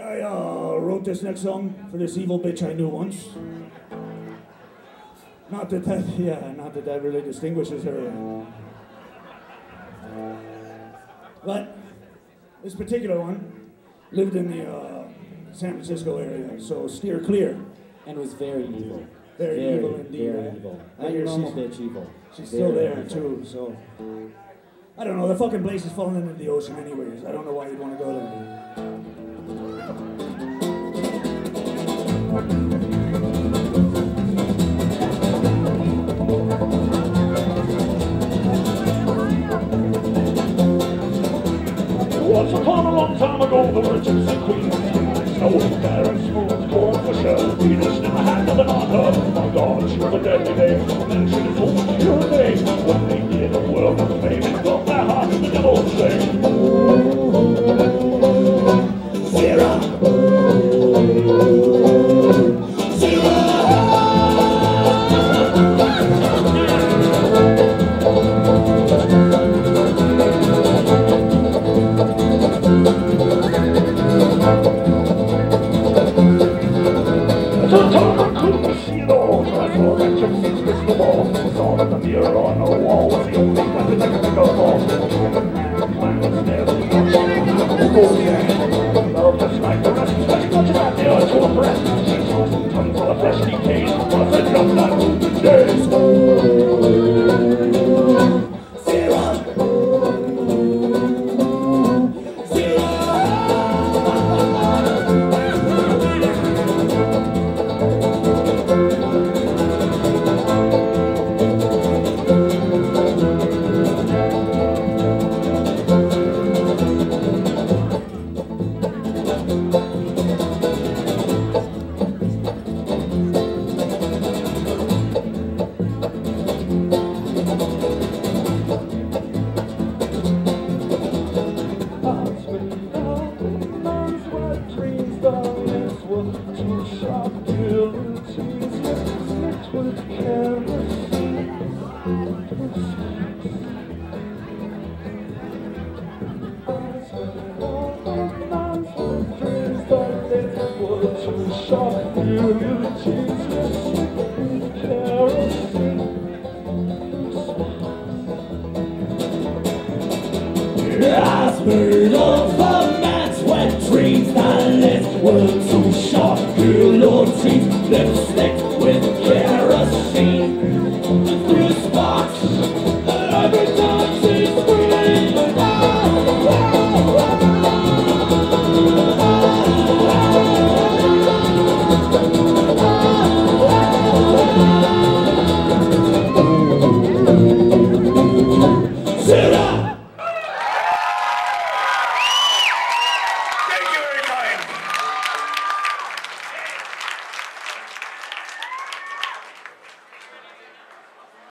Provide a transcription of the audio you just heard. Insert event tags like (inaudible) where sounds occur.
I uh, wrote this next song for this evil bitch I knew once. Not that that, (laughs) yeah, not that that really distinguishes her. But this particular one lived in the uh, San Francisco area, so steer clear. And was very evil. Very evil indeed, Very evil. I Not your normal she's- bitch evil. She's still Very there evil. too, so I don't know. The fucking place is falling into the ocean, anyways. I don't know why you'd want to go there. Once upon a long time ago, the merchants and queens. Snowing there and smooth corn for sure Venus in the hand of an otter My God, sure a deadly name Mention his own pure name see it all I saw that gypsy's crystal ball Saw that the mirror on the wall Was the only weapon that could make a fall Planets never Oh Bird of a man's wet dreams That list were too short Girl or teens Lipstick with kerosene.